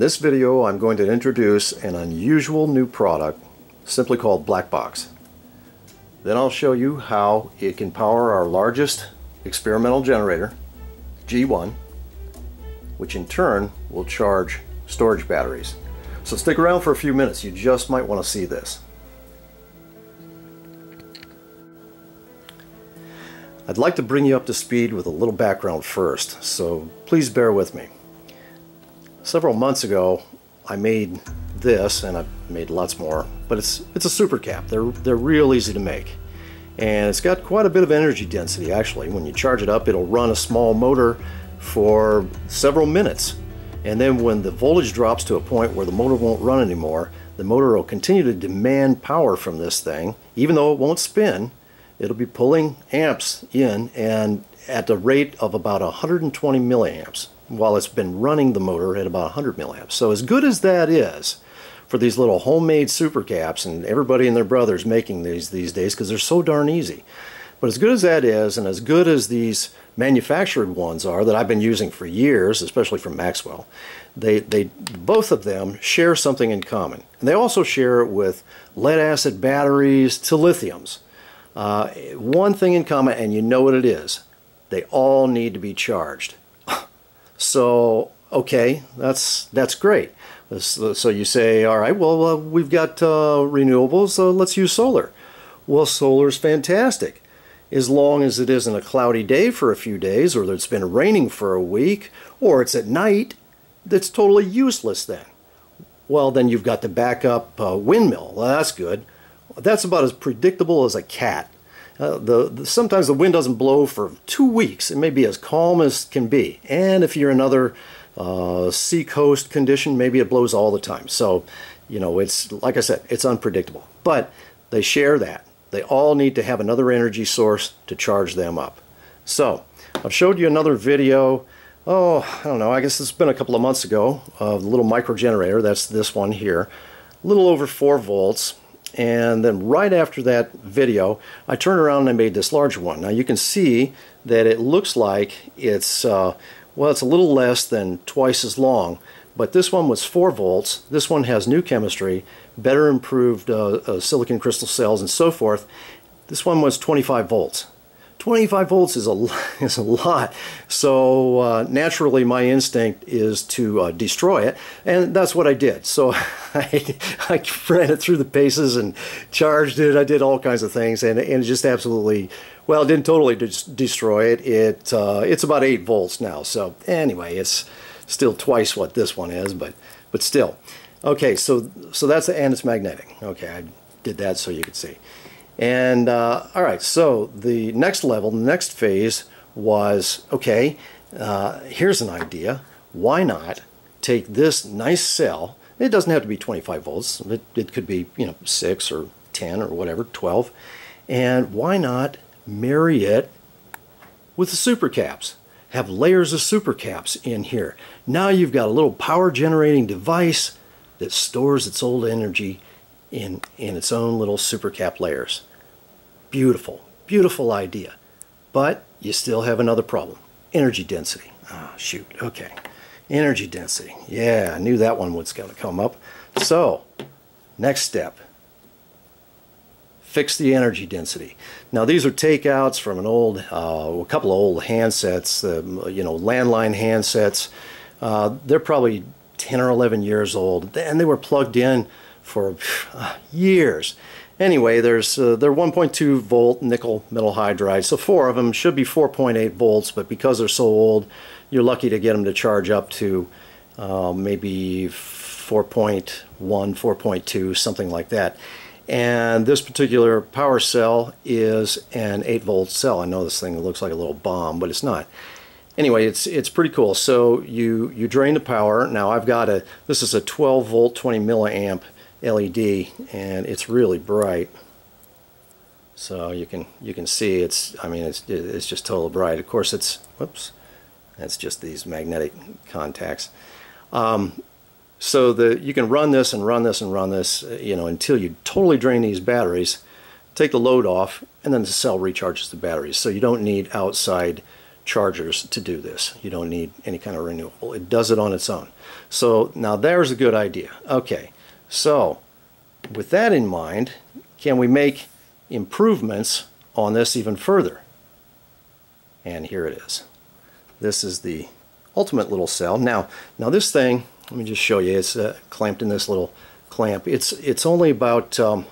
In this video I'm going to introduce an unusual new product simply called Black Box. Then I'll show you how it can power our largest experimental generator, G1, which in turn will charge storage batteries. So stick around for a few minutes, you just might want to see this. I'd like to bring you up to speed with a little background first, so please bear with me. Several months ago, I made this, and I've made lots more, but it's it's a super cap. They're they're real easy to make, and it's got quite a bit of energy density. Actually, when you charge it up, it'll run a small motor for several minutes, and then when the voltage drops to a point where the motor won't run anymore, the motor will continue to demand power from this thing, even though it won't spin. It'll be pulling amps in, and at the rate of about 120 milliamps while it's been running the motor at about 100 milliamps. So as good as that is for these little homemade super caps, and everybody and their brothers making these these days because they're so darn easy. But as good as that is, and as good as these manufactured ones are that I've been using for years, especially from Maxwell, they, they both of them share something in common. And they also share it with lead acid batteries to lithiums. Uh, one thing in common, and you know what it is, they all need to be charged. So, okay, that's that's great. So you say, all right, well, uh, we've got uh, renewables, so let's use solar. Well, solar's fantastic. As long as it isn't a cloudy day for a few days, or it's been raining for a week, or it's at night, that's totally useless then. Well, then you've got the backup uh, windmill. Well, that's good. That's about as predictable as a cat. Uh, the, the, sometimes the wind doesn't blow for two weeks. It may be as calm as can be. And if you're another uh, sea coast condition, maybe it blows all the time. So, you know, it's like I said, it's unpredictable. But they share that. They all need to have another energy source to charge them up. So, I've showed you another video. Oh, I don't know, I guess it's been a couple of months ago of the little micro generator. That's this one here. A little over 4 volts and then right after that video I turned around and I made this larger one. Now you can see that it looks like it's uh, well it's a little less than twice as long but this one was 4 volts. This one has new chemistry, better improved uh, uh, silicon crystal cells and so forth. This one was 25 volts. 25 volts is a, is a lot. So uh, naturally my instinct is to uh, destroy it and that's what I did. So I, I ran it through the paces and charged it. I did all kinds of things and, and just absolutely, well, it didn't totally destroy it. It uh, It's about 8 volts now. So anyway, it's still twice what this one is, but, but still. Okay, so, so that's, the and it's magnetic. Okay, I did that so you could see. And uh, all right, so the next level, the next phase was okay, uh, here's an idea. Why not take this nice cell? It doesn't have to be 25 volts, it, it could be, you know, 6 or 10 or whatever, 12. And why not marry it with the super caps? Have layers of super caps in here. Now you've got a little power generating device that stores its old energy in, in its own little super cap layers. Beautiful, beautiful idea. But you still have another problem. Energy density. Oh, shoot, okay. Energy density. Yeah, I knew that one was going to come up. So, next step. Fix the energy density. Now these are takeouts from an old, uh, a couple of old handsets, uh, you know, landline handsets. Uh, they're probably 10 or 11 years old, and they were plugged in for uh, years. Anyway, there's uh, they're 1.2 volt nickel metal hydride, so four of them should be 4.8 volts, but because they're so old, you're lucky to get them to charge up to uh, maybe 4.1, 4.2, something like that. And this particular power cell is an 8 volt cell. I know this thing looks like a little bomb, but it's not. Anyway, it's it's pretty cool. So you you drain the power. Now I've got a this is a 12 volt 20 milliamp LED and it's really bright so you can you can see it's I mean it's it's just total bright of course it's whoops that's just these magnetic contacts um, so the you can run this and run this and run this you know until you totally drain these batteries take the load off and then the cell recharges the batteries so you don't need outside chargers to do this. You don't need any kind of renewable. It does it on its own. So now there's a good idea. Okay, so with that in mind, can we make improvements on this even further? And here it is. This is the ultimate little cell. Now, now this thing, let me just show you, it's uh, clamped in this little clamp. It's, it's only about, um,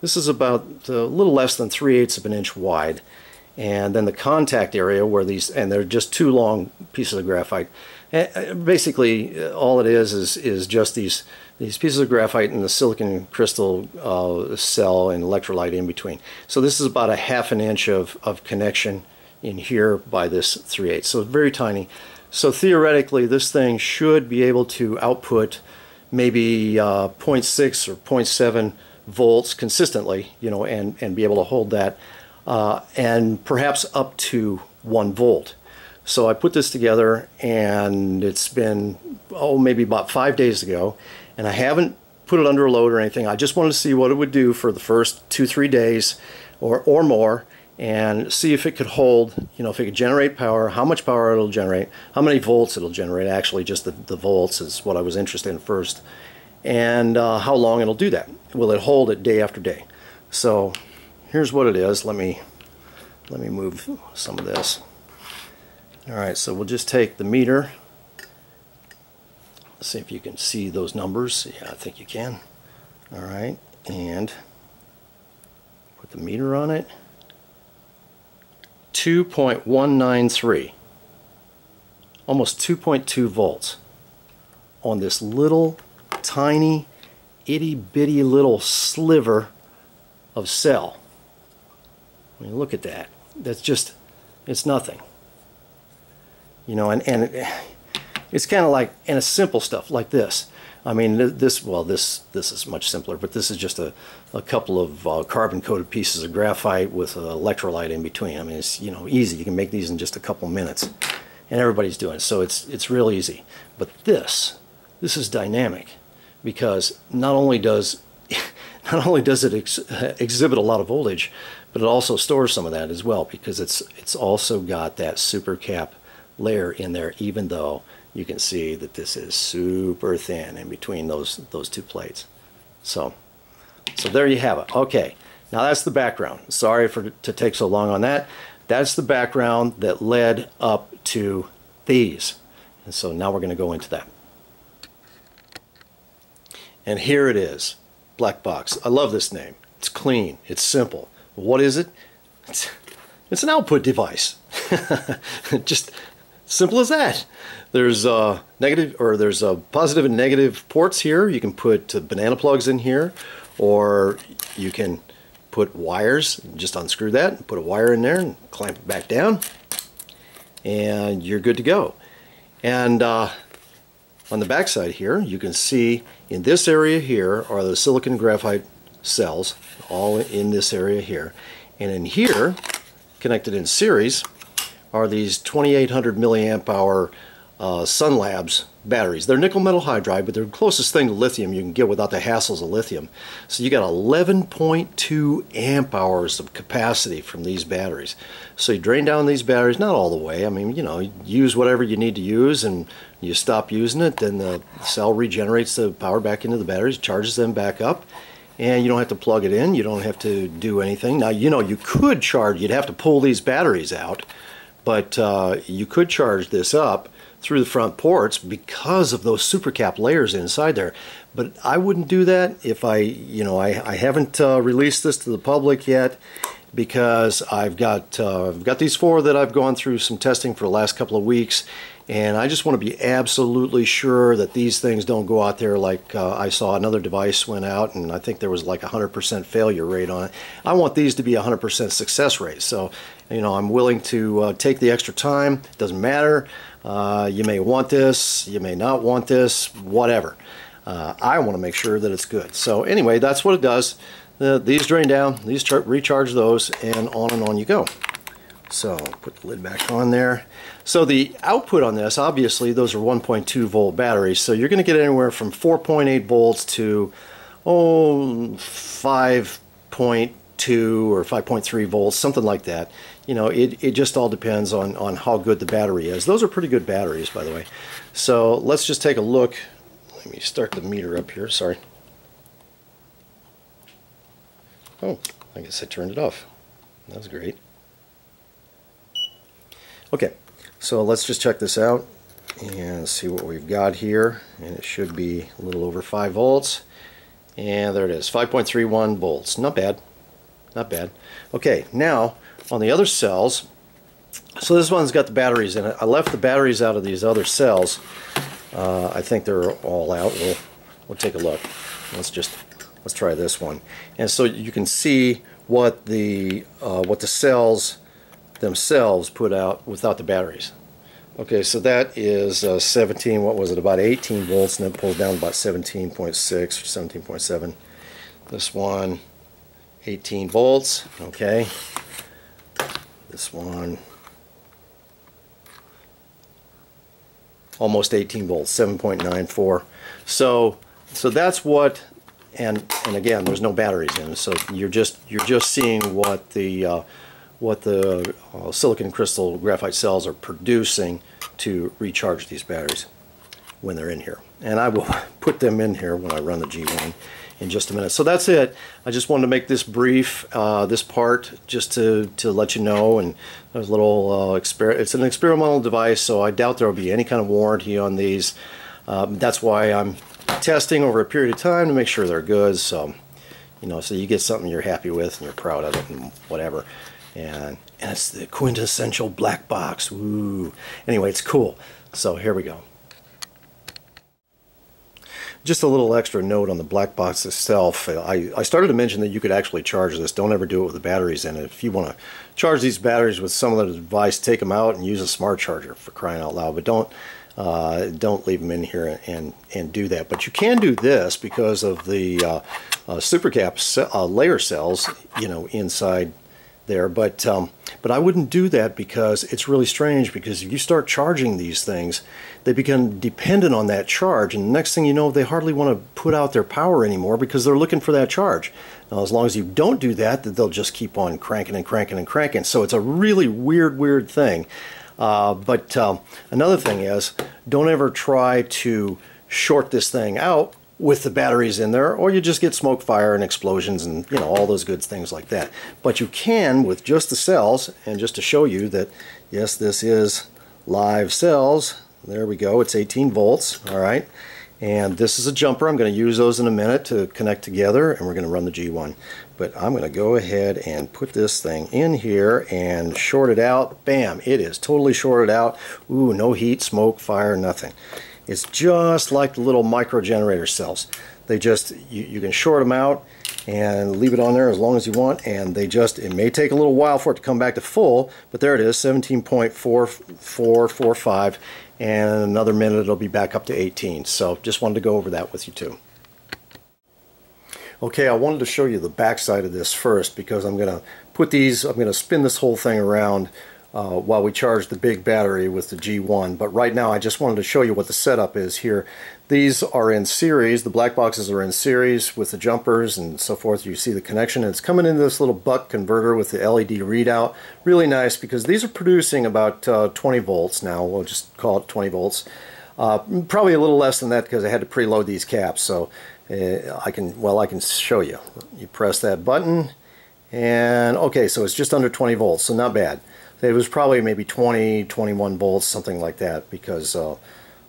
this is about a little less than 3 eighths of an inch wide. And then the contact area where these, and they're just two long pieces of graphite. And basically, uh, all it is is, is just these, these pieces of graphite and the silicon crystal uh, cell and electrolyte in between. So this is about a half an inch of, of connection in here by this 3 8 so very tiny. So theoretically this thing should be able to output maybe uh, 0.6 or 0.7 volts consistently you know and and be able to hold that uh, and perhaps up to 1 volt. So I put this together and it's been oh maybe about five days ago and I haven't put it under a load or anything I just wanted to see what it would do for the first two three days or, or more and see if it could hold, you know, if it could generate power, how much power it'll generate, how many volts it'll generate. Actually, just the, the volts is what I was interested in first. And uh, how long it'll do that. Will it hold it day after day? So here's what it is. Let me, let me move some of this. All right, so we'll just take the meter. See if you can see those numbers. Yeah, I think you can. All right, and put the meter on it. 2.193 almost 2.2 volts on this little tiny itty bitty little sliver of cell I mean look at that that's just it's nothing you know and, and it's kind of like and it's simple stuff like this I mean, this, well, this this is much simpler, but this is just a, a couple of uh, carbon-coated pieces of graphite with an electrolyte in between. I mean, it's, you know, easy. You can make these in just a couple minutes. And everybody's doing it, so it's, it's real easy. But this, this is dynamic because not only does not only does it ex exhibit a lot of voltage, but it also stores some of that as well because it's it's also got that super cap layer in there even though you can see that this is super thin in between those those two plates. So, so there you have it. Okay, now that's the background. Sorry for to take so long on that. That's the background that led up to these. And so now we're going to go into that. And here it is, Black Box. I love this name. It's clean. It's simple. What is it? It's, it's an output device. Just Simple as that. There's uh, negative or there's a uh, positive and negative ports here. You can put uh, banana plugs in here, or you can put wires. Just unscrew that, put a wire in there, and clamp it back down, and you're good to go. And uh, on the back side here, you can see in this area here are the silicon graphite cells, all in this area here. And in here, connected in series, are these 2800 milliamp hour uh, Sunlabs batteries. They're nickel metal hydride, but they're the closest thing to lithium you can get without the hassles of lithium. So you got 11.2 amp hours of capacity from these batteries. So you drain down these batteries, not all the way. I mean, you know, use whatever you need to use, and you stop using it, then the cell regenerates the power back into the batteries, charges them back up, and you don't have to plug it in. You don't have to do anything. Now, you know, you could charge. You'd have to pull these batteries out but uh, you could charge this up through the front ports because of those supercap layers inside there. But I wouldn't do that if I, you know, I, I haven't uh, released this to the public yet because I've got uh, I've got these four that I've gone through some testing for the last couple of weeks and I just want to be absolutely sure that these things don't go out there like uh, I saw another device went out and I think there was like a 100% failure rate on it. I want these to be a 100% success rate. So, you know, I'm willing to uh, take the extra time. It doesn't matter. Uh, you may want this, you may not want this, whatever. Uh, I want to make sure that it's good. So anyway, that's what it does. these drain down, these recharge those, and on and on you go. So put the lid back on there. So the output on this, obviously those are 1.2 volt batteries. So you're going to get anywhere from 4.8 volts to, oh, 5.2 or 5.3 volts, something like that. You know, it, it just all depends on, on how good the battery is. Those are pretty good batteries, by the way. So let's just take a look. Let me start the meter up here, sorry. Oh, I guess I turned it off. That was great. Okay, so let's just check this out and see what we've got here. And it should be a little over 5 volts. And there it is, 5.31 volts. Not bad. Not bad. Okay, now on the other cells, so this one's got the batteries in it. I left the batteries out of these other cells. Uh, I think they're all out. We'll, we'll take a look. Let's just let's try this one. And so you can see what the uh, what the cells themselves put out without the batteries. Okay, so that is uh, 17, what was it, about 18 volts, and then pulls down about 17.6 or 17.7. This one, 18 volts, okay. This one, almost 18 volts, 7.94. So, so that's what, and and again, there's no batteries in, so you're just you're just seeing what the uh, what the uh, silicon crystal graphite cells are producing to recharge these batteries when they're in here. And I will put them in here when I run the G1 in just a minute. So that's it. I just wanted to make this brief, uh, this part, just to, to let you know. And there's a little uh, exper it's an experimental device, so I doubt there will be any kind of warranty on these. Um, that's why I'm testing over a period of time to make sure they're good. So, you know, so you get something you're happy with and you're proud of it and whatever and, and it's the quintessential black box. Ooh. Anyway, it's cool. So here we go. Just a little extra note on the black box itself. I, I started to mention that you could actually charge this. Don't ever do it with the batteries in it. If you want to charge these batteries with some of the device, take them out and use a smart charger for crying out loud. But don't uh, don't leave them in here and and do that. But you can do this because of the uh, uh, supercap uh, layer cells, you know, inside there. But um, but I wouldn't do that because it's really strange because if you start charging these things, they become dependent on that charge. And the next thing you know, they hardly want to put out their power anymore because they're looking for that charge. Now, as long as you don't do that, they'll just keep on cranking and cranking and cranking. So it's a really weird, weird thing. Uh, but um, another thing is, don't ever try to short this thing out with the batteries in there, or you just get smoke, fire, and explosions, and you know all those good things like that. But you can with just the cells, and just to show you that yes, this is live cells. There we go. It's 18 volts. All right. And this is a jumper. I'm going to use those in a minute to connect together, and we're going to run the G1. But I'm going to go ahead and put this thing in here and short it out. Bam! It is totally shorted out. Ooh, no heat, smoke, fire, nothing. It's just like the little micro generator cells. They just, you, you can short them out and leave it on there as long as you want and they just, it may take a little while for it to come back to full, but there it is, 17.4445 and another minute it'll be back up to 18. So just wanted to go over that with you too. Okay, I wanted to show you the back side of this first because I'm going to put these, I'm going to spin this whole thing around uh, while we charge the big battery with the G1. But right now I just wanted to show you what the setup is here. These are in series, the black boxes are in series with the jumpers and so forth. You see the connection. It's coming into this little buck converter with the LED readout. Really nice because these are producing about uh, 20 volts now. We'll just call it 20 volts. Uh, probably a little less than that because I had to preload these caps. So uh, I can, well, I can show you. You press that button and okay, so it's just under 20 volts, so not bad it was probably maybe 20, 21 volts, something like that, because uh,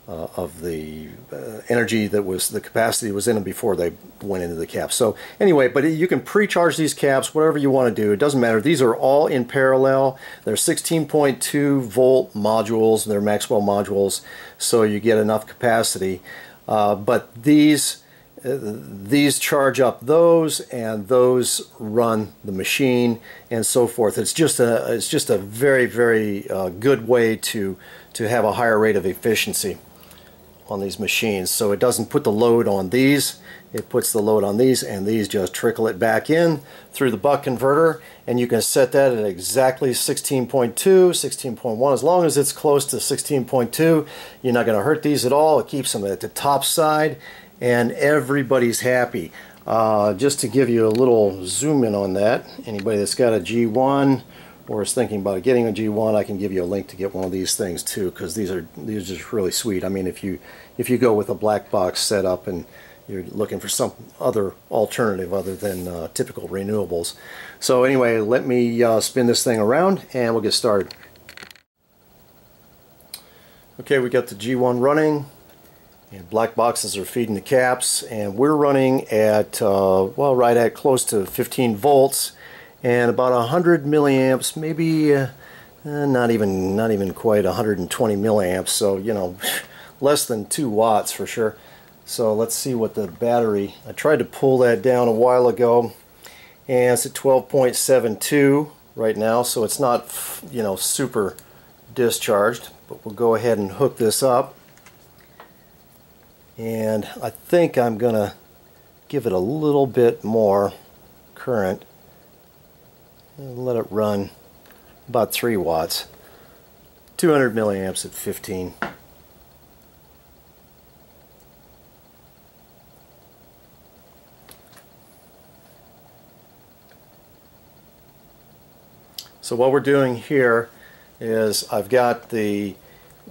uh, of the uh, energy that was, the capacity was in them before they went into the caps. So anyway, but you can pre-charge these caps, whatever you want to do. It doesn't matter. These are all in parallel. They're 16.2 volt modules. They're Maxwell modules, so you get enough capacity. Uh, but these these charge up those and those run the machine and so forth. It's just a it's just a very very uh, good way to to have a higher rate of efficiency on these machines. So it doesn't put the load on these. It puts the load on these and these just trickle it back in through the buck converter and you can set that at exactly 16.2 16.1 as long as it's close to 16.2 you're not going to hurt these at all. It keeps them at the top side and everybody's happy. Uh, just to give you a little zoom in on that, anybody that's got a G1 or is thinking about getting a G1, I can give you a link to get one of these things too, because these are these are just really sweet. I mean, if you if you go with a black box setup and you're looking for some other alternative other than uh, typical renewables. So anyway, let me uh, spin this thing around and we'll get started. Okay, we got the G1 running and black boxes are feeding the caps. And we're running at, uh, well, right at close to 15 volts and about 100 milliamps, maybe uh, uh, not even not even quite 120 milliamps, so you know, less than 2 watts for sure. So let's see what the battery, I tried to pull that down a while ago and it's at 12.72 right now. So it's not you know super discharged but we'll go ahead and hook this up and I think I'm gonna give it a little bit more current. And let it run about 3 watts. 200 milliamps at 15 So what we're doing here is I've got the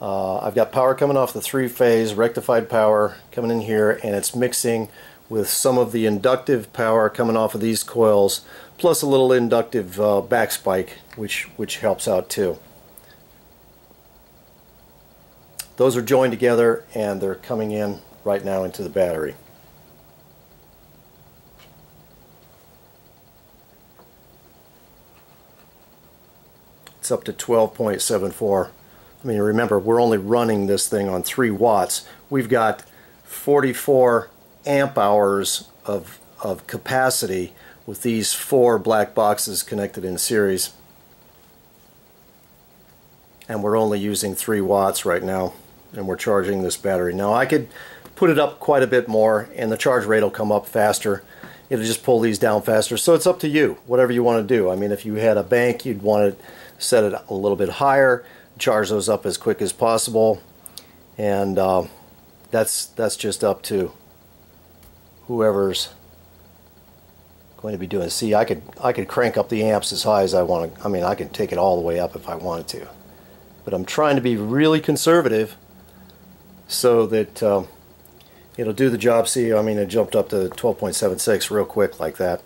uh, I've got power coming off the three-phase rectified power coming in here and it's mixing with some of the inductive power coming off of these coils plus a little inductive uh, back spike which which helps out too. Those are joined together and they're coming in right now into the battery. it's up to 12.74 I mean remember we're only running this thing on 3 watts. We've got 44 amp hours of, of capacity with these four black boxes connected in series. And we're only using 3 watts right now and we're charging this battery. Now I could put it up quite a bit more and the charge rate will come up faster. It'll just pull these down faster. So it's up to you whatever you want to do. I mean if you had a bank you'd want to set it a little bit higher, charge those up as quick as possible, and uh, that's that's just up to whoever's going to be doing. See, I could I could crank up the amps as high as I want to. I mean, I can take it all the way up if I wanted to, but I'm trying to be really conservative so that um, it'll do the job. See, I mean, it jumped up to 12.76 real quick like that.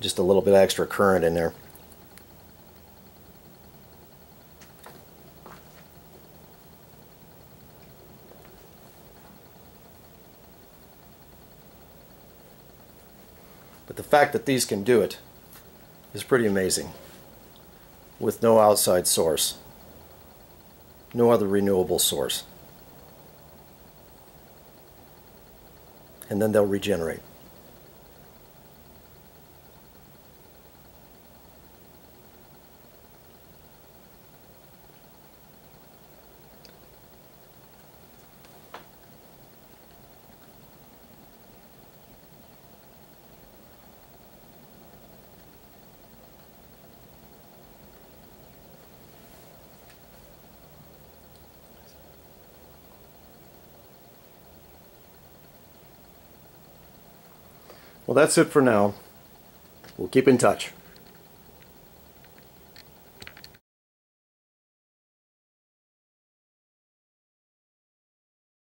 Just a little bit extra current in there. But the fact that these can do it is pretty amazing with no outside source, no other renewable source. And then they'll regenerate. Well, that's it for now. We'll keep in touch.